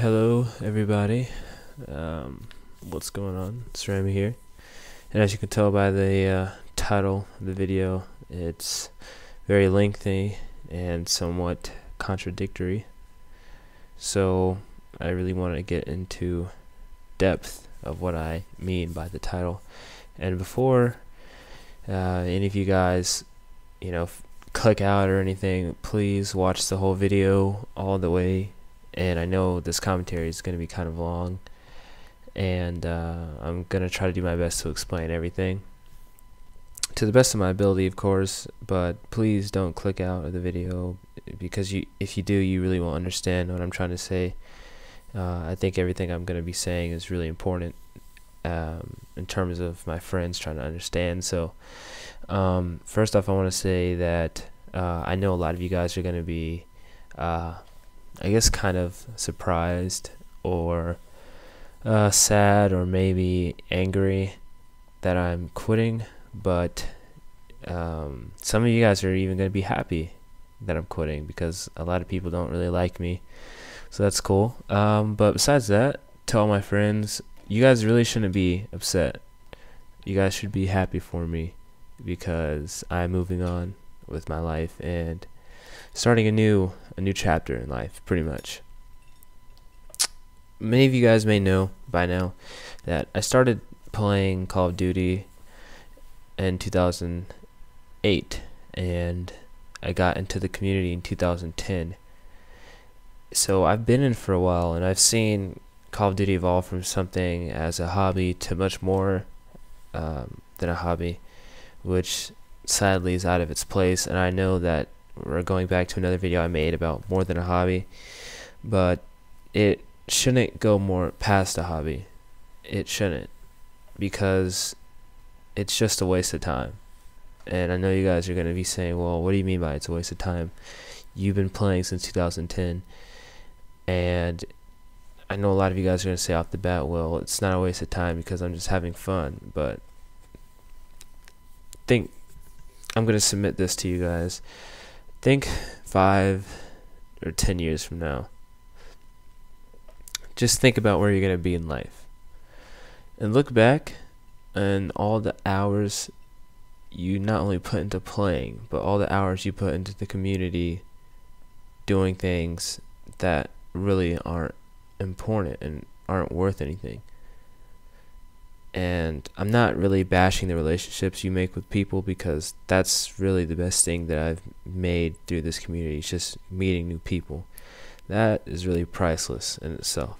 Hello, everybody. Um, what's going on? It's Rambiii here. And as you can tell by the uh, title of the video, it's very lengthy and somewhat contradictory. So I really want to get into depth of what I mean by the title. And before uh, any of you guys, you know, click out or anything, please watch the whole video all the way and I know this commentary is going to be kind of long, and uh, I'm going to try to do my best to explain everything to the best of my ability, of course. But please don't click out of the video because you, if you do, you really won't understand what I'm trying to say. Uh, I think everything I'm going to be saying is really important um, in terms of my friends trying to understand. So, um, first off, I want to say that uh, I know a lot of you guys are going to be uh, I guess kind of surprised or uh, sad or maybe angry that I'm quitting, but um, some of you guys are even going to be happy that I'm quitting because a lot of people don't really like me. So that's cool. Um, but besides that, to all my friends, you guys really shouldn't be upset. You guys should be happy for me because I'm moving on with my life and starting a new a new chapter in life, pretty much. Many of you guys may know by now that I started playing Call of Duty in 2008 and I got into the community in 2010. So I've been in for a while and I've seen Call of Duty evolve from something as a hobby to much more um, than a hobby, which sadly is out of its place. And I know that we're going back to another video I made about more than a hobby, but it shouldn't go more past a hobby. It shouldn't because it's just a waste of time. And I know you guys are going to be saying, well, what do you mean by it's a waste of time? You've been playing since 2010, and I know a lot of you guys are going to say off the bat, well, it's not a waste of time because I'm just having fun, but think I'm going to submit this to you guys think five or ten years from now, just think about where you're going to be in life. And look back and all the hours you not only put into playing, but all the hours you put into the community doing things that really aren't important and aren't worth anything and I'm not really bashing the relationships you make with people because that's really the best thing that I've made through this community. It's just meeting new people. That is really priceless in itself.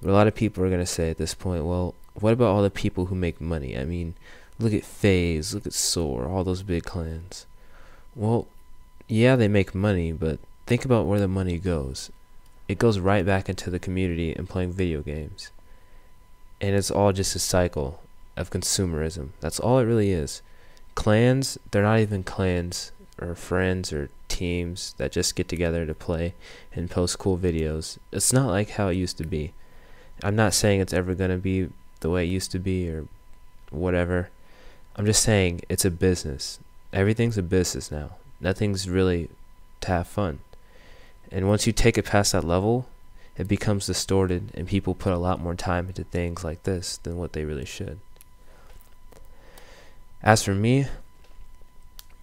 But a lot of people are going to say at this point, well, what about all the people who make money? I mean, look at FaZe, look at Soar, all those big clans. Well, yeah, they make money, but think about where the money goes. It goes right back into the community and playing video games and it's all just a cycle of consumerism. That's all it really is. Clans, they're not even clans or friends or teams that just get together to play and post cool videos. It's not like how it used to be. I'm not saying it's ever going to be the way it used to be or whatever. I'm just saying it's a business. Everything's a business now. Nothing's really to have fun. And once you take it past that level, it becomes distorted and people put a lot more time into things like this than what they really should. As for me,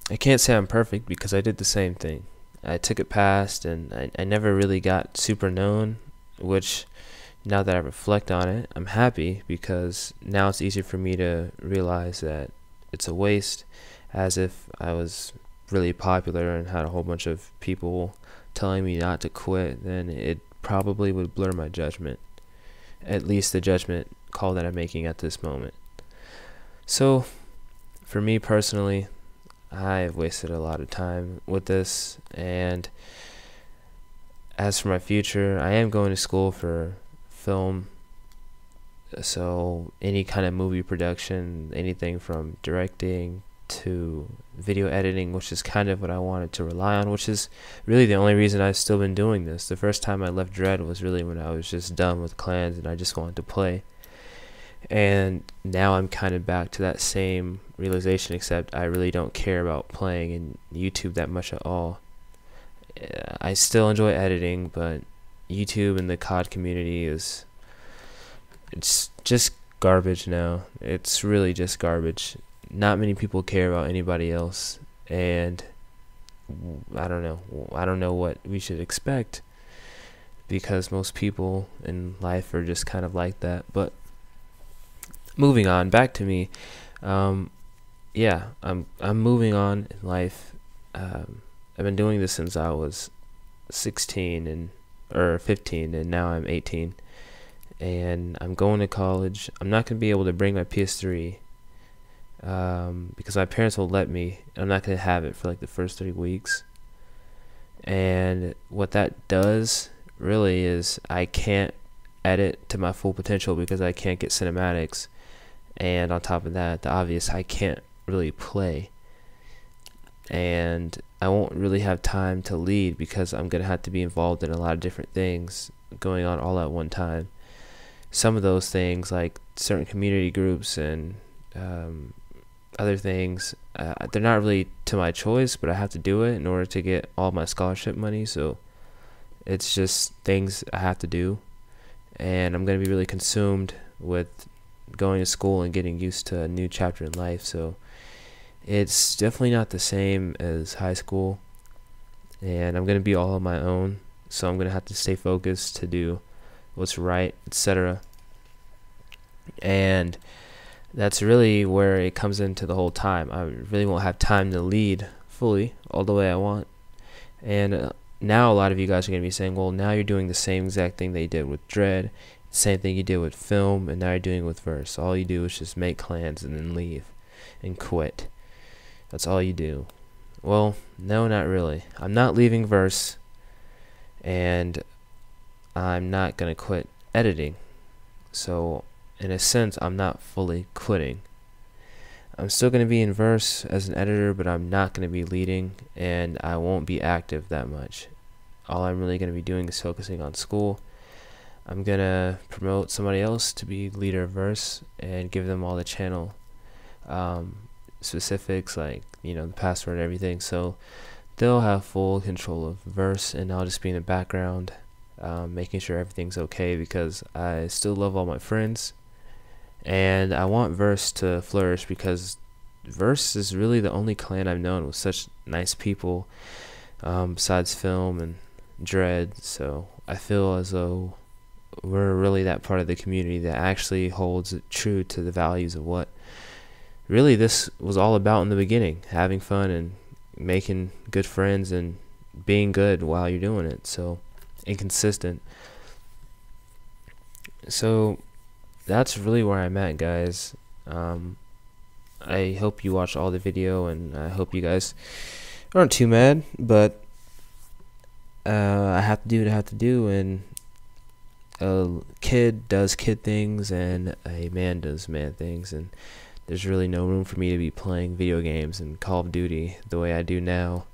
I can't say I'm perfect because I did the same thing. I took it past and I, I never really got super known, which now that I reflect on it, I'm happy because now it's easier for me to realize that it's a waste as if I was really popular and had a whole bunch of people telling me not to quit, then it probably would blur my judgment, at least the judgment call that I'm making at this moment. So, for me personally, I've wasted a lot of time with this, and as for my future, I am going to school for film. So, any kind of movie production, anything from directing to video editing, which is kind of what I wanted to rely on, which is really the only reason I've still been doing this. The first time I left Dread was really when I was just done with clans and I just wanted to play. And now I'm kind of back to that same realization, except I really don't care about playing in YouTube that much at all. Uh, I still enjoy editing, but YouTube and the COD community is it's just garbage now. It's really just garbage. Not many people care about anybody else and I don't know. I don't know what we should expect because most people in life are just kind of like that. But moving on, back to me. Um, yeah, I'm I'm moving on in life. Um, I've been doing this since I was 16 and or 15, and now I'm 18, and I'm going to college. I'm not gonna be able to bring my PS3 um, because my parents will let me. I'm not gonna have it for like the first three weeks. And what that does really is I can't edit to my full potential because I can't get cinematics. And on top of that, the obvious, I can't really play. And I won't really have time to lead because I'm going to have to be involved in a lot of different things going on all at one time. Some of those things, like certain community groups and um, other things, uh, they're not really to my choice, but I have to do it in order to get all my scholarship money. So it's just things I have to do, and I'm gonna be really consumed with going to school and getting used to a new chapter in life. So it's definitely not the same as high school, and I'm gonna be all on my own. So I'm gonna have to stay focused to do what's right, etc. And that's really where it comes into the whole time. I really won't have time to lead fully all the way I want. And uh, now a lot of you guys are going to be saying, well, now you're doing the same exact thing they did with Dread, same thing you did with film, and now you're doing with Verse. All you do is just make clans and then leave and quit. That's all you do. Well, no, not really. I'm not leaving Verse, and I'm not going to quit editing. So in a sense, I'm not fully quitting. I'm still going to be in verse as an editor, but I'm not going to be leading, and I won't be active that much. All I'm really going to be doing is focusing on school. I'm going to promote somebody else to be leader of verse and give them all the channel um, specifics, like, you know, the password and everything. So they'll have full control of verse, and I'll just be in the background um, making sure everything's okay because I still love all my friends and I want Verse to flourish because Verse is really the only clan I've known with such nice people, um, besides Film and Dread. So I feel as though we're really that part of the community that actually holds true to the values of what really this was all about in the beginning having fun and making good friends and being good while you're doing it so inconsistent so that's really where I'm at, guys. Um, I hope you watch all the video, and I hope you guys aren't too mad. But uh, I have to do what I have to do, and a kid does kid things, and a man does man things, and there's really no room for me to be playing video games and Call of Duty the way I do now.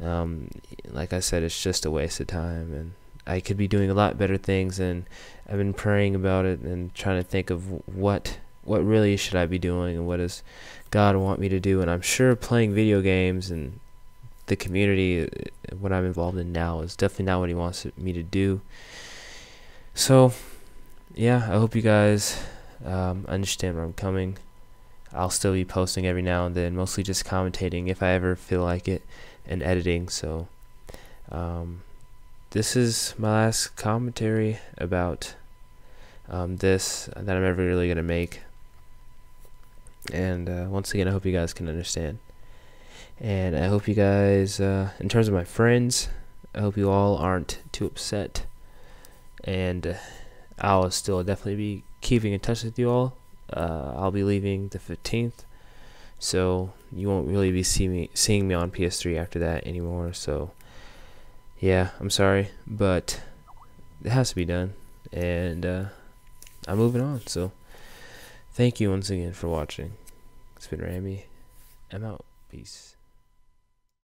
Um, like I said, it's just a waste of time, and I could be doing a lot better things, and I've been praying about it and trying to think of what what really should I be doing and what does God want me to do. And I'm sure playing video games and the community, uh, what I'm involved in now, is definitely not what He wants me to do. So, yeah, I hope you guys um, understand where I'm coming. I'll still be posting every now and then, mostly just commentating if I ever feel like it, and editing. So. Um, this is my last commentary about um, this that I'm ever really going to make. And uh, once again, I hope you guys can understand. And I hope you guys, uh, in terms of my friends, I hope you all aren't too upset. And uh, I'll still definitely be keeping in touch with you all. Uh, I'll be leaving the 15th. So you won't really be see me, seeing me on PS3 after that anymore. So yeah, I'm sorry, but it has to be done, and uh, I'm moving on. So, thank you once again for watching. It's been Rambiii. I'm out. Peace.